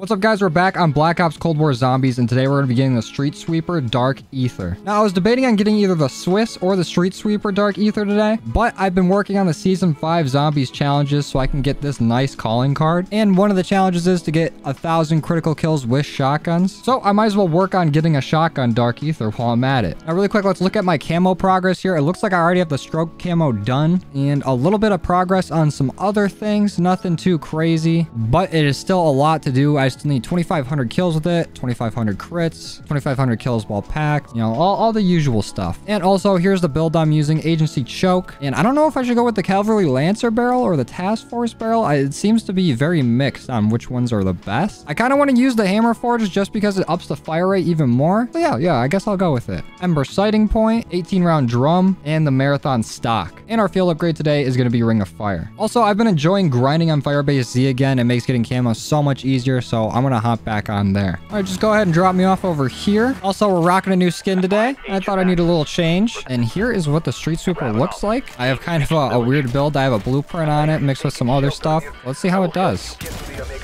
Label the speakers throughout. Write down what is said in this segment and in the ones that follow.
Speaker 1: What's up guys, we're back on Black Ops Cold War Zombies and today we're going to be getting the Street Sweeper Dark Aether. Now I was debating on getting either the Swiss or the Street Sweeper Dark Aether today, but I've been working on the Season 5 Zombies challenges so I can get this nice calling card. And one of the challenges is to get a thousand critical kills with shotguns. So I might as well work on getting a shotgun Dark Aether while I'm at it. Now really quick, let's look at my camo progress here. It looks like I already have the stroke camo done and a little bit of progress on some other things. Nothing too crazy, but it is still a lot to do. I still need 2,500 kills with it, 2,500 crits, 2,500 kills while packed, you know, all, all the usual stuff. And also, here's the build I'm using, Agency Choke. And I don't know if I should go with the Cavalry Lancer barrel or the Task Force barrel. I, it seems to be very mixed on which ones are the best. I kind of want to use the Hammer Forge just because it ups the fire rate even more. So yeah, yeah, I guess I'll go with it. Ember Sighting Point, 18 round drum, and the Marathon Stock. And our field upgrade today is going to be Ring of Fire. Also, I've been enjoying grinding on Firebase Z again. It makes getting camo so much easier, so I'm going to hop back on there. All right, just go ahead and drop me off over here. Also, we're rocking a new skin today. I thought I need a little change. And here is what the Street Sweeper looks like. I have kind of a, a weird build. I have a blueprint on it mixed with some other stuff. Let's see how it does.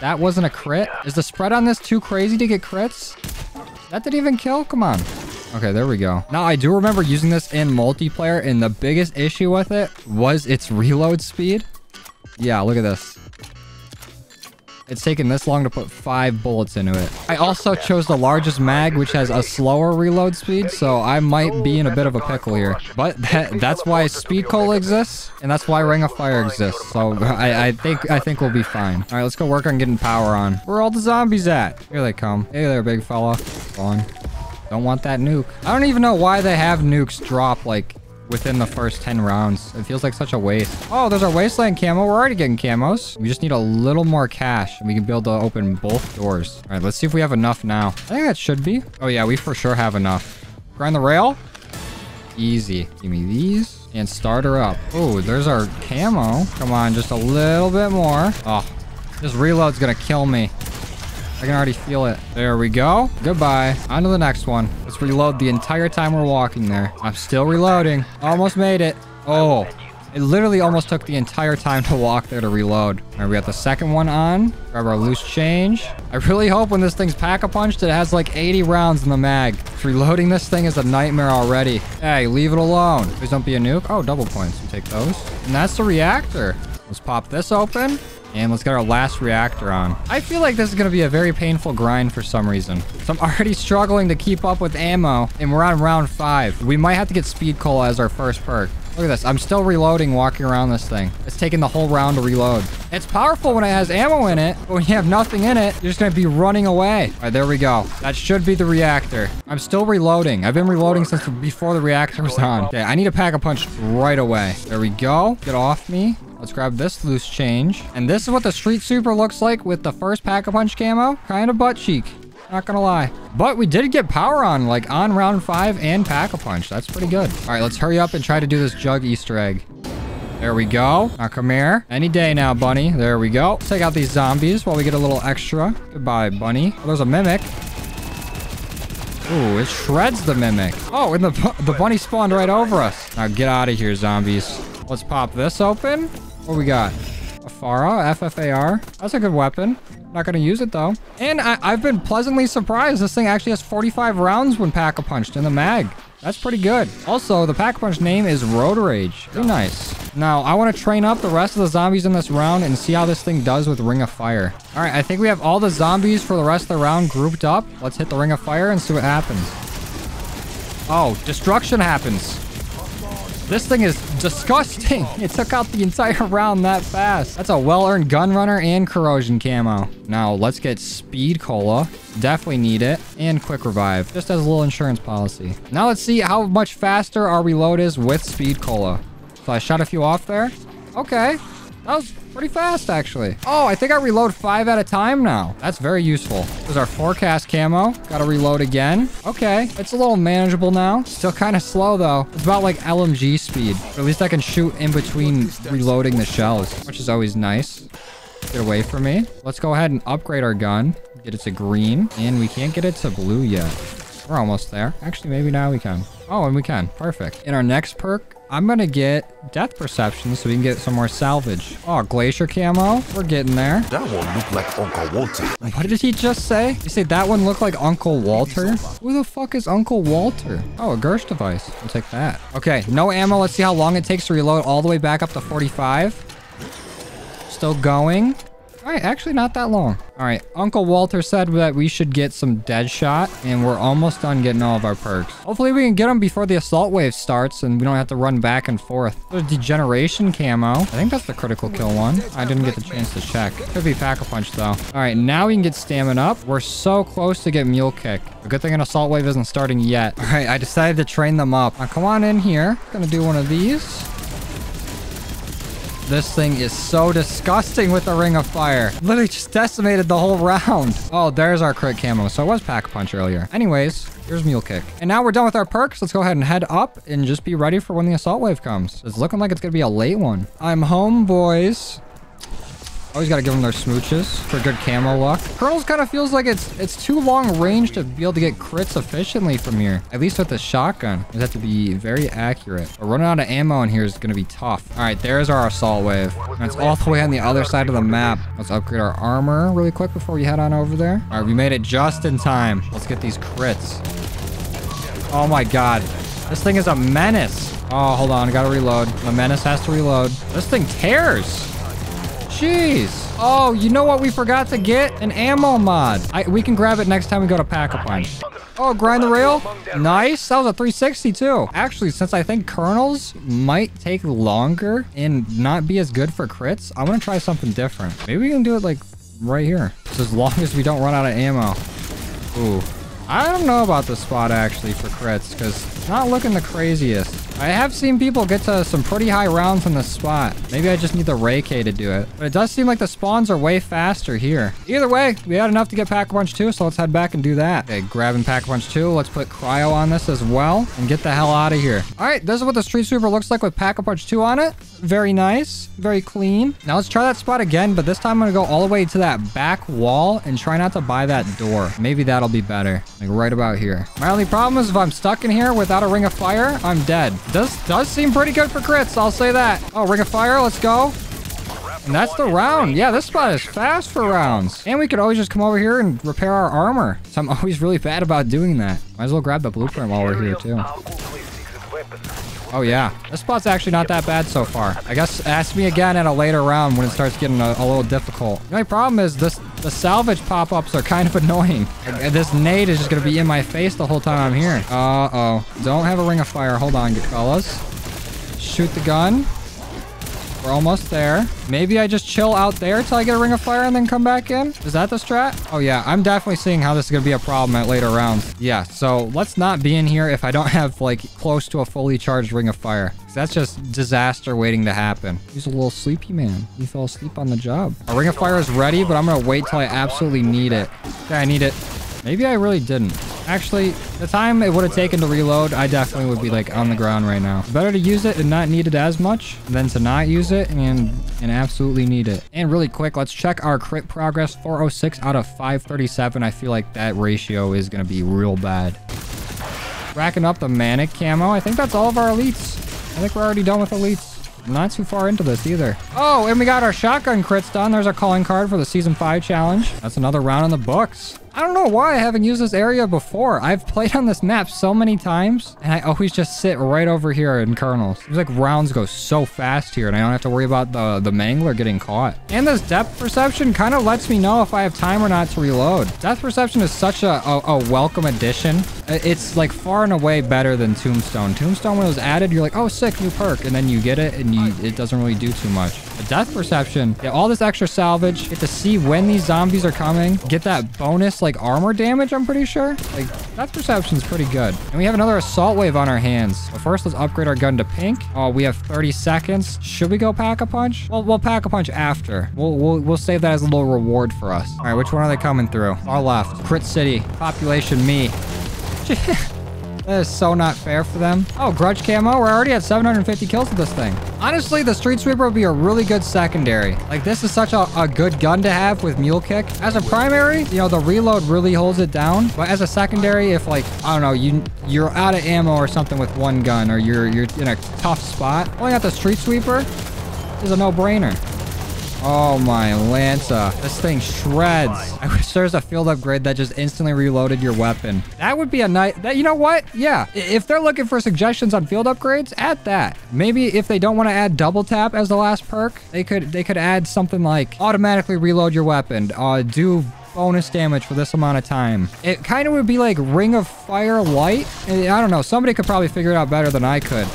Speaker 1: That wasn't a crit. Is the spread on this too crazy to get crits? That didn't even kill? Come on. Okay, there we go. Now, I do remember using this in multiplayer, and the biggest issue with it was its reload speed. Yeah, look at this. It's taken this long to put five bullets into it. I also chose the largest mag, which has a slower reload speed, so I might be in a bit of a pickle here. But that, that's why Speed Cola exists, and that's why Ring of Fire exists. So I, I think I think we'll be fine. All right, let's go work on getting power on. Where all the zombies at? Here they come. Hey there, big fella. Gone. Don't want that nuke. I don't even know why they have nukes drop, like, within the first 10 rounds. It feels like such a waste. Oh, there's our wasteland camo. We're already getting camos. We just need a little more cash and we can be able to open both doors. All right, let's see if we have enough now. I think that should be. Oh yeah, we for sure have enough. Grind the rail. Easy. Give me these and start her up. Oh, there's our camo. Come on, just a little bit more. Oh, this reload's gonna kill me. I can already feel it. There we go. Goodbye. On to the next one. Let's reload the entire time we're walking there. I'm still reloading. Almost made it. Oh, it literally almost took the entire time to walk there to reload. All right, we got the second one on. Grab our loose change. I really hope when this thing's pack-a-punched, it has like 80 rounds in the mag. Reloading this thing is a nightmare already. Hey, leave it alone. Please don't be a nuke. Oh, double points. We take those. And that's the reactor. Let's pop this open. And let's get our last reactor on. I feel like this is going to be a very painful grind for some reason. So I'm already struggling to keep up with ammo. And we're on round five. We might have to get Speed Cola as our first perk. Look at this. I'm still reloading walking around this thing. It's taking the whole round to reload. It's powerful when it has ammo in it. But when you have nothing in it, you're just going to be running away. All right, there we go. That should be the reactor. I'm still reloading. I've been reloading since before the reactor was on. Okay, I need a pack a punch right away. There we go. Get off me. Let's grab this loose change. And this is what the Street Sweeper looks like with the first Pack-a-Punch camo. Kind of butt cheek. Not gonna lie. But we did get power on, like, on round five and Pack-a-Punch. That's pretty good. All right, let's hurry up and try to do this Jug Easter egg. There we go. Now come here. Any day now, bunny. There we go. Take out these zombies while we get a little extra. Goodbye, bunny. Oh, there's a mimic. Ooh, it shreds the mimic. Oh, and the, the bunny spawned right over us. Now get out of here, zombies. Let's pop this open. What we got? A Fara, FFAR. That's a good weapon. Not to use it, though. And I have been pleasantly surprised. This thing actually has 45 rounds when pack-a-punched in the mag. That's pretty good. Also, the pack-a-punch name is Road Rage. Very nice. Now, I want to train up the rest of the zombies in this round and see how this thing does with Ring of Fire. All right, I think we have all the zombies for the rest of the round grouped up. Let's hit the Ring of Fire and see what happens. Oh, destruction happens. This thing is disgusting. It took out the entire round that fast. That's a well-earned gun runner and corrosion camo. Now, let's get speed cola. Definitely need it. And quick revive. Just as a little insurance policy. Now let's see how much faster our reload is with speed cola. So I shot a few off there. Okay. That was pretty fast, actually. Oh, I think I reload five at a time now. That's very useful. There's our forecast camo. Got to reload again. Okay. It's a little manageable now. Still kind of slow, though. It's about like LMG speed. At least I can shoot in between reloading the shells, which is always nice. Get away from me. Let's go ahead and upgrade our gun. Get it to green. And we can't get it to blue yet. We're almost there. Actually, maybe now we can. Oh, and we can. Perfect. In our next perk, I'm gonna get death perception so we can get some more salvage. Oh, glacier camo. We're getting there.
Speaker 2: That one looked like Uncle Walter.
Speaker 1: What did he just say? You say that one looked like Uncle Walter? Who the fuck is Uncle Walter? Oh, a Gersh device. I'll take that. Okay, no ammo. Let's see how long it takes to reload all the way back up to 45. Still going. All right, actually not that long. All right, Uncle Walter said that we should get some dead shot, and we're almost done getting all of our perks. Hopefully we can get them before the assault wave starts, and we don't have to run back and forth. There's degeneration camo. I think that's the critical kill one. I didn't get the chance to check. Could be pack-a-punch, though. All right, now we can get stamina up. We're so close to get mule kick. A good thing an assault wave isn't starting yet. All right, I decided to train them up. Now come on in here. Gonna do one of these. This thing is so disgusting with the Ring of Fire. Literally just decimated the whole round. Oh, there's our crit camo. So it was Pack Punch earlier. Anyways, here's Mule Kick. And now we're done with our perks. Let's go ahead and head up and just be ready for when the Assault Wave comes. It's looking like it's going to be a late one. I'm home, boys. Always got to give them their smooches for good camo luck. Kernels kind of feels like it's it's too long range to be able to get crits efficiently from here. At least with the shotgun. You have to be very accurate. But running out of ammo in here is to be tough. All right, there's our assault wave. That's all the way on the other side of the map. Let's upgrade our armor really quick before we head on over there. All right, we made it just in time. Let's get these crits. Oh my god. This thing is a menace. Oh, hold on. Gotta reload. The menace has to reload. This thing tears. Jeez. Oh, you know what we forgot to get? An ammo mod. I, we can grab it next time we go to Pack-a-Punch. Oh, grind the rail. Nice. That was a 360 too. Actually, since I think kernels might take longer and not be as good for crits, I want to try something different. Maybe we can do it like right here. Just as long as we don't run out of ammo. Ooh. I don't know about this spot actually for crits because it's not looking the craziest. I have seen people get to some pretty high rounds in this spot. Maybe I just need the Ray K to do it. But it does seem like the spawns are way faster here. Either way, we had enough to get Pack-a-Punch 2, so let's head back and do that. Okay, grabbing Pack-a-Punch 2. Let's put Cryo on this as well and get the hell out of here. All right, this is what the Street Sweeper looks like with Pack-a-Punch 2 on it. Very nice. Very clean. Now let's try that spot again, but this time I'm going to go all the way to that back wall and try not to buy that door. Maybe that'll be better. Like right about here. My only problem is if I'm stuck in here without a Ring of Fire, I'm dead. Does does seem pretty good for crits, I'll say that. Oh, Ring of Fire, let's go. And that's the round. Yeah, this spot is fast for rounds. And we could always just come over here and repair our armor. So I'm always really bad about doing that. Might as well grab the blueprint while we're here too. Oh yeah, this spot's actually not that bad so far. I guess ask me again at a later round when it starts getting a, a little difficult. The only problem is this the salvage pop-ups are kind of annoying. This nade is just gonna be in my face the whole time I'm here. Uh-oh. Don't have a ring of fire. Hold on, fellas. Shoot the gun. We're almost there. Maybe I just chill out there till I get a ring of fire and then come back in. Is that the strat? Oh yeah, I'm definitely seeing how this is going to be a problem at later rounds. Yeah, so let's not be in here if I don't have like close to a fully charged ring of fire. That's just disaster waiting to happen. He's a little sleepy man. He fell asleep on the job. A ring of fire is ready, but I'm going to wait till I absolutely need it. Okay, I need it. Maybe I really didn't. Actually, the time it would have taken to reload, I definitely would be like on the ground right now. Better to use it and not need it as much than to not use it and, and absolutely need it. And really quick, let's check our crit progress. 406 out of 537. I feel like that ratio is going to be real bad. Racking up the Manic camo. I think that's all of our elites. I think we're already done with elites not too far into this either. Oh, and we got our shotgun crits done. There's our calling card for the season five challenge. That's another round in the books. I don't know why I haven't used this area before. I've played on this map so many times, and I always just sit right over here in kernels. It's like rounds go so fast here, and I don't have to worry about the, the mangler getting caught. And this death perception kind of lets me know if I have time or not to reload. Death perception is such a, a, a welcome addition. It's like far and away better than Tombstone. Tombstone, when it was added, you're like, oh, sick, new perk, and then you get it, and you, it doesn't really do too much. The death perception, get all this extra salvage, get to see when these zombies are coming, get that bonus like armor damage, I'm pretty sure. Like, that perception's pretty good. And we have another assault wave on our hands. But first, let's upgrade our gun to pink. Oh, we have 30 seconds. Should we go pack-a-punch? Well, we'll pack-a-punch after. We'll, we'll, we'll save that as a little reward for us. All right, which one are they coming through? Our left. Crit City. Population me. that is so not fair for them. Oh, grudge camo. We're already at 750 kills with this thing. Honestly, the Street Sweeper would be a really good secondary. Like, this is such a, a good gun to have with Mule Kick. As a primary, you know, the reload really holds it down. But as a secondary, if like, I don't know, you, you're out of ammo or something with one gun or you're, you're in a tough spot, pulling out the Street Sweeper is a no-brainer. Oh my Lanza. This thing shreds. I wish there's a field upgrade that just instantly reloaded your weapon. That would be a nice... That, you know what? Yeah. If they're looking for suggestions on field upgrades, add that. Maybe if they don't want to add double tap as the last perk, they could they could add something like automatically reload your weapon. Uh, do bonus damage for this amount of time. It kind of would be like Ring of Fire Light. I don't know. Somebody could probably figure it out better than I could.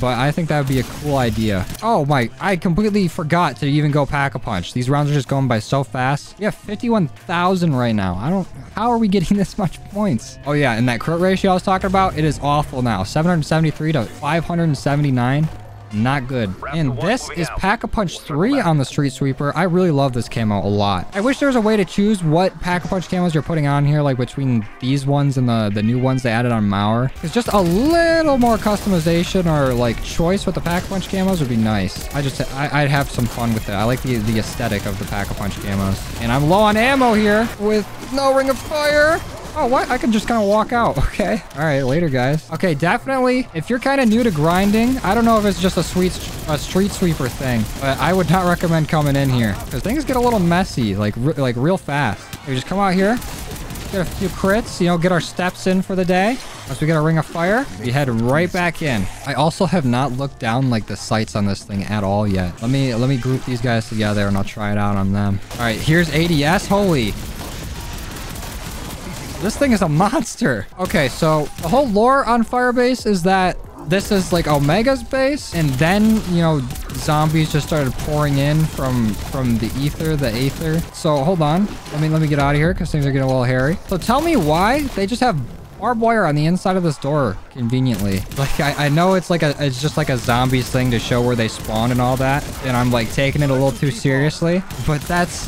Speaker 1: But I think that would be a cool idea. Oh my, I completely forgot to even go Pack-a-Punch. These rounds are just going by so fast. We have 51,000 right now. I don't, how are we getting this much points? Oh yeah, and that crit ratio I was talking about, it is awful now. 773 to 579. Not good. And this is Pack-a-Punch 3 on the Street Sweeper. I really love this camo a lot. I wish there was a way to choose what Pack-a-Punch camos you're putting on here, like between these ones and the, the new ones they added on Mauer. It's just a little more customization or like choice with the Pack-a-Punch camos would be nice. I just, I, would have some fun with it. I like the, the aesthetic of the Pack-a-Punch camos. And I'm low on ammo here with no Ring of Fire. Oh, what? I can just kind of walk out. Okay. All right, later, guys. Okay, definitely, if you're kind of new to grinding, I don't know if it's just a sweet a street sweeper thing, but I would not recommend coming in here because things get a little messy, like like real fast. We just come out here, get a few crits, you know, get our steps in for the day. Once we get a ring of fire, we head right back in. I also have not looked down like the sights on this thing at all yet. Let me let me group these guys together and I'll try it out on them. All right, here's ADS. Holy, this thing is a monster. Okay, so the whole lore on Firebase is that this is like Omega's base, and then, you know, zombies just started pouring in from from the ether, the aether. So hold on. Let me let me get out of here because things are getting a little hairy. So tell me why they just have barbed wire on the inside of this door conveniently. Like, I, I know it's like a, it's just like a zombies thing to show where they spawn and all that. And I'm like taking it a little too seriously. But that's,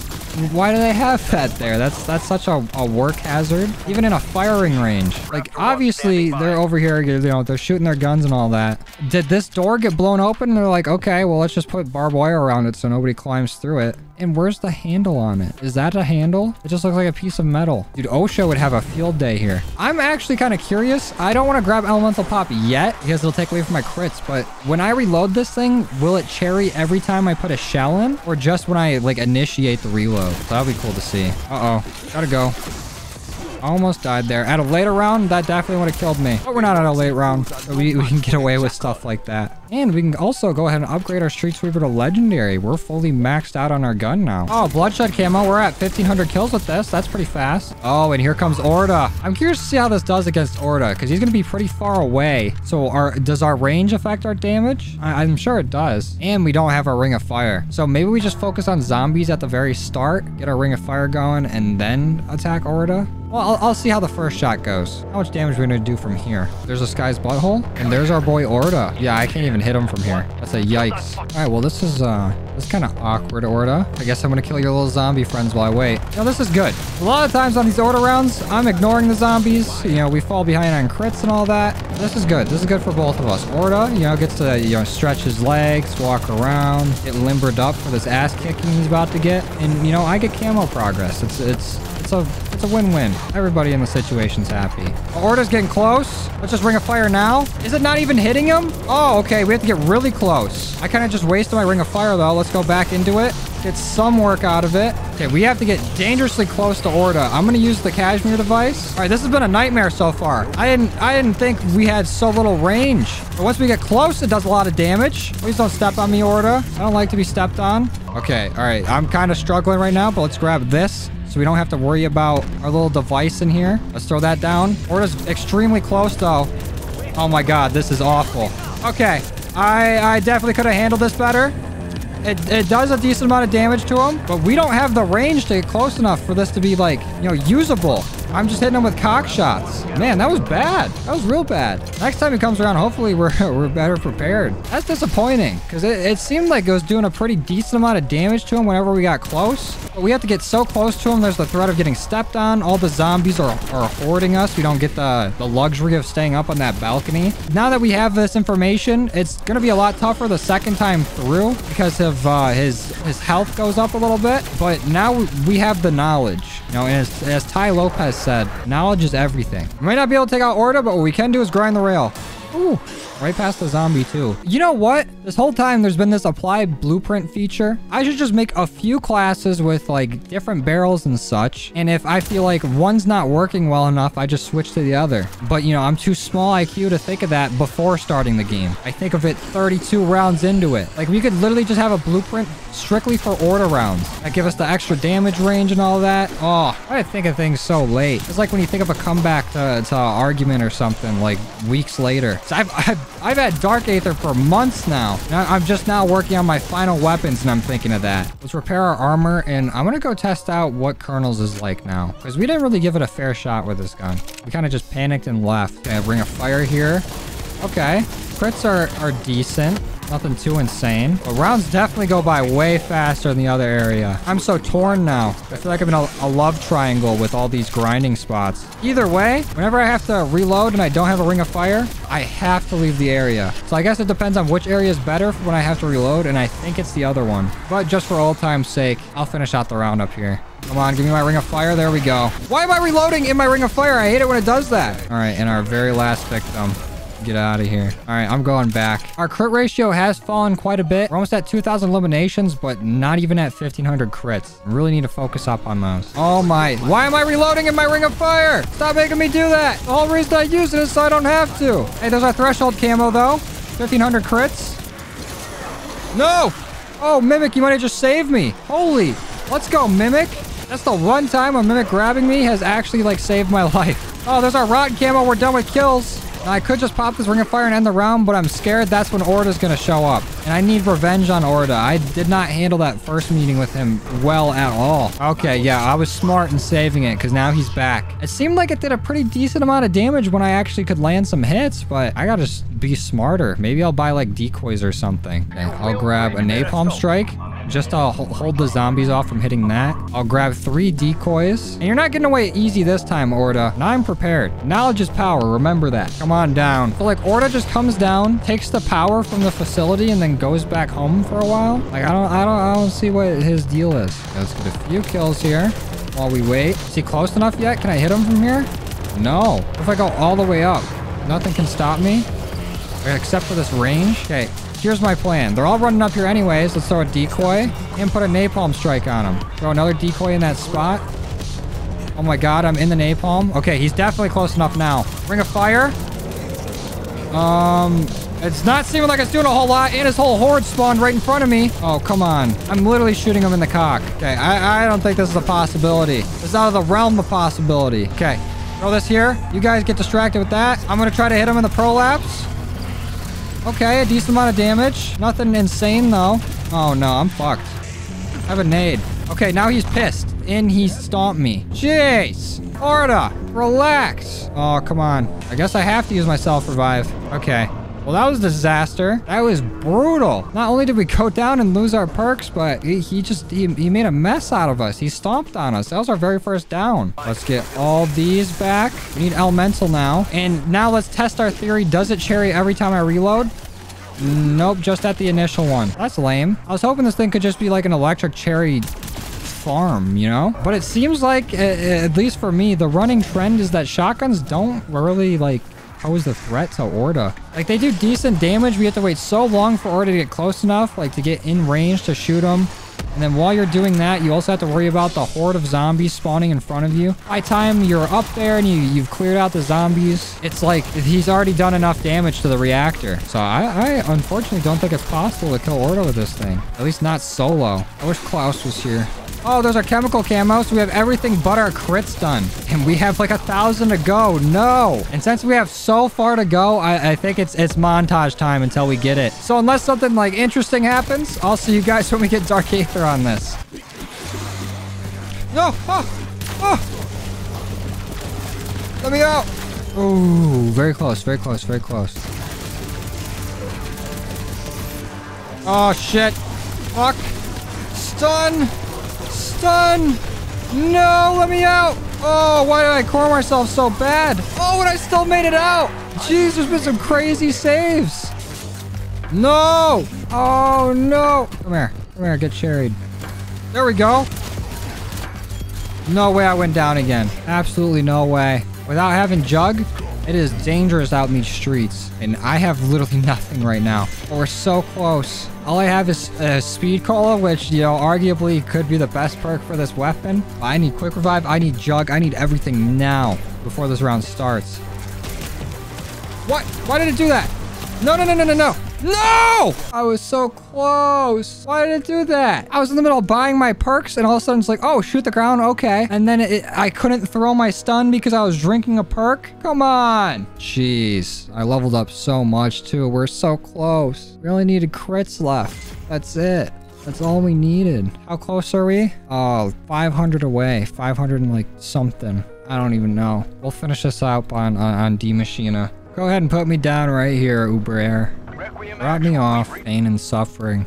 Speaker 1: why do they have that there? That's that's such a, a work hazard. Even in a firing range. Like, obviously, they're over here, you know, they're shooting their guns and all that. Did this door get blown open? And they're like, okay, well, let's just put barbed wire around it so nobody climbs through it. And where's the handle on it? Is that a handle? It just looks like a piece of metal. Dude, OSHA would have a field day here. I'm actually kind of curious. I don't want to grab Elemental Pop yet because it'll take away from my crits. But when I reload this thing, will it cherry every time I put a shell in? Or just when I like initiate the reload? That'll be cool to see. Uh-oh. Gotta go. Almost died there. At a later round, that definitely would have killed me. But we're not at a late round. So we, we can get away with stuff like that. And we can also go ahead and upgrade our Street Sweeper to Legendary. We're fully maxed out on our gun now. Oh, Bloodshed camo. We're at 1,500 kills with this. That's pretty fast. Oh, and here comes Orda. I'm curious to see how this does against Orda, because he's going to be pretty far away. So our does our range affect our damage? I, I'm sure it does. And we don't have our Ring of Fire. So maybe we just focus on zombies at the very start, get our Ring of Fire going, and then attack Orda. Well, I'll, I'll, see how the first shot goes. How much damage we're going to do from here. There's a Skye's Butthole, and there's our boy Orda. Yeah, I can't even hit him from here. That's a yikes. All right, well, this is, uh, this is kind of awkward, Orda. I guess I'm going to kill your little zombie friends while I wait. No, this is good. A lot of times on these Orda rounds, I'm ignoring the zombies. You know, we fall behind on crits and all that. This is good. This is good for both of us. Orda, you know, gets to, you know, stretch his legs, walk around, get limbered up for this ass kicking he's about to get. And, you know, I get camo progress. It's, it's, it's a it's a win-win. Everybody in the situation's happy. Orda's getting close. Let's just ring a fire now. Is it not even hitting him? Oh, okay. We have to get really close. I kind of just wasted my ring of fire, though. Let's go back into it. Get some work out of it. Okay, we have to get dangerously close to Orda. I'm gonna use the Cashmere device. All right, this has been a nightmare so far. I didn't, I didn't think we had so little range. But once we get close, it does a lot of damage. Please don't step on me, Orda. I don't like to be stepped on. Okay, all right. I'm kind of struggling right now, but let's grab this so we don't have to worry about our little device in here. Let's throw that down. Orda's extremely close, though. Oh my god, this is awful. Okay, I, I definitely could have handled this better. It, it does a decent amount of damage to him, but we don't have the range to get close enough for this to be, like, you know, usable. I'm just hitting him with cock shots. Man, that was bad. That was real bad. Next time he comes around, hopefully we're, we're better prepared. That's disappointing because it, it seemed like it was doing a pretty decent amount of damage to him whenever we got close. But we have to get so close to him. There's the threat of getting stepped on. All the zombies are, are hoarding us. We don't get the, the luxury of staying up on that balcony. Now that we have this information, it's going to be a lot tougher the second time through because of uh, his, his health goes up a little bit. But now we have the knowledge. You know, as, as Tai Lopez said, knowledge is everything. We might not be able to take out Orda, but what we can do is grind the rail. Ooh, right past the zombie too. You know what? This whole time there's been this apply blueprint feature. I should just make a few classes with like different barrels and such. And if I feel like one's not working well enough, I just switch to the other. But you know, I'm too small IQ to think of that before starting the game. I think of it 32 rounds into it. Like we could literally just have a blueprint strictly for Orda rounds that give us the extra damage range and all that. Oh, I think of things so late. It's like when you think of a comeback to, to argument or something like weeks later. So I've, I've, I've had Dark Aether for months now. now. I'm just now working on my final weapons and I'm thinking of that. Let's repair our armor and I'm to go test out what Kernels is like now because we didn't really give it a fair shot with this gun. We kind of just panicked and left. Okay, Ring of Fire here. Okay. Crits are, are decent. Nothing too insane. But rounds definitely go by way faster than the other area. I'm so torn now. I feel like I'm in a, a, love triangle with all these grinding spots. Either way, whenever I have to reload and I don't have a ring of fire, I have to leave the area. So I guess it depends on which area is better when I have to reload, and I think it's the other one. But just for old time's sake, I'll finish out the round up here. Come on, give me my ring of fire. There we go. Why am I reloading in my ring of fire? I hate it when it does that. All right, and our very last victim. Get out of here. All right, I'm going back. Our crit ratio has fallen quite a bit. We're almost at 2,000 eliminations, but not even at 1,500 crits. Really need to focus up on those. Oh my. Why am I reloading in my ring of fire? Stop making me do that. The whole reason I use it is so I don't have to. Hey, there's our threshold camo, though. 1,500 crits. No. Oh, Mimic, you might have just saved me. Holy. Let's go, Mimic. That's the one time a Mimic grabbing me has actually, like, saved my life. Oh, there's our rotten camo. We're done with kills. I could just pop this Ring of Fire and end the round, but I'm scared that's when Orda's to show up. And I need revenge on Orda. I did not handle that first meeting with him well at all. Okay, yeah, I was smart in saving it because now he's back. It seemed like it did a pretty decent amount of damage when I actually could land some hits, but I got to be smarter. Maybe I'll buy like decoys or something. I'll grab a Napalm Strike just to hold the zombies off from hitting that. I'll grab three decoys. And you're not getting away easy this time, Orda. Now I'm prepared. Knowledge is power. Remember that. Come on down. So like Orda just comes down, takes the power from the facility, and then goes back home for a while. Like I don't, I don't, I don't see what his deal is. Let's get a few kills here while we wait. Is he close enough yet? Can I hit him from here? No. What if I go all the way up? Nothing can stop me? Except for this range? Okay, here's my plan. They're all running up here anyways. Let's throw a decoy and put a napalm strike on them. Throw another decoy in that spot. Oh my god, I'm in the napalm. Okay, he's definitely close enough now. Ring of fire. Um, it's not seeming like it's doing a whole lot, and his whole horde spawned right in front of me. Oh, come on. I'm literally shooting him in the cock. Okay, I, I don't think this is a possibility. It's out of the realm of possibility. Okay, throw this here. You guys get distracted with that. I'm going to try to hit him in the prolapse. Okay, a decent amount of damage. Nothing insane, though. Oh, no, I'm fucked. I have a nade. Okay, now he's pissed, and he stomped me. Jeez. Orda, relax. Oh, come on. I guess I have to use my self-revive. Okay. Well, that was a disaster. That was brutal. Not only did we go down and lose our perks, but he, he just, he, he made a mess out of us. He stomped on us. That was our very first down. Let's get all these back. We need elemental now. And now let's test our theory. Does it cherry every time I reload? Nope, just at the initial one. That's lame. I was hoping this thing could just be like an electric cherry farm, you know? But it seems like, at least for me, the running trend is that shotguns don't really, like, pose a threat to Orda. Like, they do decent damage. We have to wait so long for Orda to get close enough, like, to get in range to shoot them. And then while you're doing that, you also have to worry about the horde of zombies spawning in front of you. By time you're up there and you, you've cleared out the zombies, it's like he's already done enough damage to the reactor. So I, I unfortunately don't think it's possible to kill Orda with this thing. At least not solo. I wish Klaus was here. Oh, there's our chemical camo, so we have everything but our crits done. And we have like a thousand to go. No. And since we have so far to go, I, I think it's it's montage time until we get it. So unless something like interesting happens, I'll see you guys when we get Dark Aether on this. No! Oh! Oh! Let me out. Ooh, very close, very close, very close. Oh, shit. Fuck. Stun. Stun. No, let me out. Oh, why did I core myself so bad? Oh, and I still made it out. Jeez, there's been some crazy saves. No. Oh, no. Come here. Come here. Get cherried. There we go. No way I went down again. Absolutely no way. Without having Jug, it is dangerous out in these streets. And I have literally nothing right now. We're so close. All I have is a Speed Cola, which, you know, arguably could be the best perk for this weapon. I need Quick Revive. I need Jug. I need everything now before this round starts. What? Why did it do that? No, no, no, no, no, no. No! I was so close. Why did it do that? I was in the middle of buying my perks and all of a sudden it's like, oh, shoot the ground. Okay. And then it, I couldn't throw my stun because I was drinking a perk. Come on. Jeez. I leveled up so much too. We're so close. We only needed crits left. That's it. That's all we needed. How close are we? Oh, 500 away. 500 and like something. I don't even know. We'll finish this out on, on, on Die Maschine. Go ahead and put me down right here, Uber Air. Drop me off. Pain and suffering.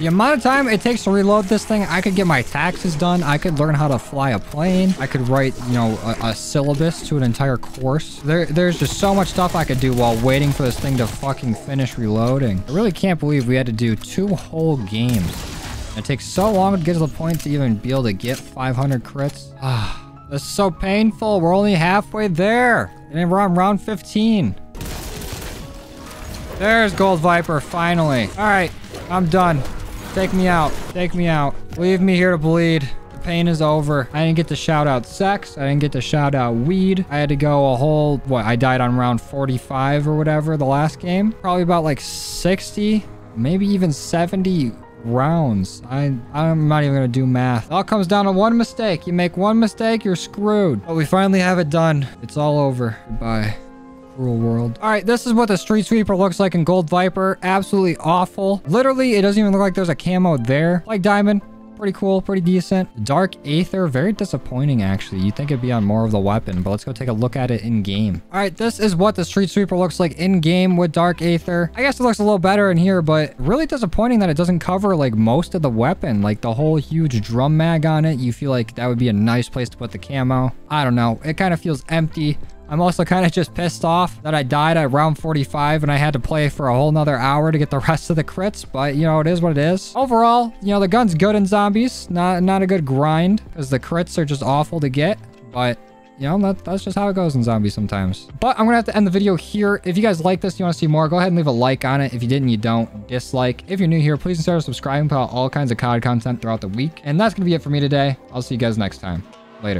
Speaker 1: The amount of time it takes to reload this thing, I could get my taxes done. I could learn how to fly a plane. I could write, you know, a, a syllabus to an entire course. There, there's just so much stuff I could do while waiting for this thing to fucking finish reloading. I really can't believe we had to do two whole games. It takes so long to get to the point to even be able to get 500 crits. Ah, this is so painful. We're only halfway there. And we're on round 15. There's Gold Viper, finally. All right, I'm done. Take me out. Take me out. Leave me here to bleed. The pain is over. I didn't get to shout out sex. I didn't get to shout out weed. I had to go a whole, what, I died on round 45 or whatever the last game. Probably about like 60, maybe even 70 rounds. I, I'm not even going to do math. It all comes down to one mistake. You make one mistake, you're screwed. But we finally have it done. It's all over. Goodbye cruel world. All right, this is what the Street Sweeper looks like in Gold Viper. Absolutely awful. Literally, it doesn't even look like there's a camo there. Like Diamond, pretty cool, pretty decent. Dark Aether, very disappointing actually. You'd think it'd be on more of the weapon, but let's go take a look at it in game. All right, this is what the Street Sweeper looks like in game with Dark Aether. I guess it looks a little better in here, but really disappointing that it doesn't cover like most of the weapon, like the whole huge drum mag on it. You feel like that would be a nice place to put the camo. I don't know. It kind of feels empty. I'm also kind of just pissed off that I died at round 45 and I had to play for a whole nother hour to get the rest of the crits. But, you know, it is what it is. Overall, you know, the gun's good in zombies. Not, not a good grind because the crits are just awful to get. But, you know, that, that's just how it goes in zombies sometimes. But I'm to have to end the video here. If you guys like this, you want to see more, go ahead and leave a like on it. If you didn't, you don't. Dislike. If you're new here, please consider subscribing. Put out all kinds of COD content throughout the week. And that's going to be it for me today. I'll see you guys next time. Later.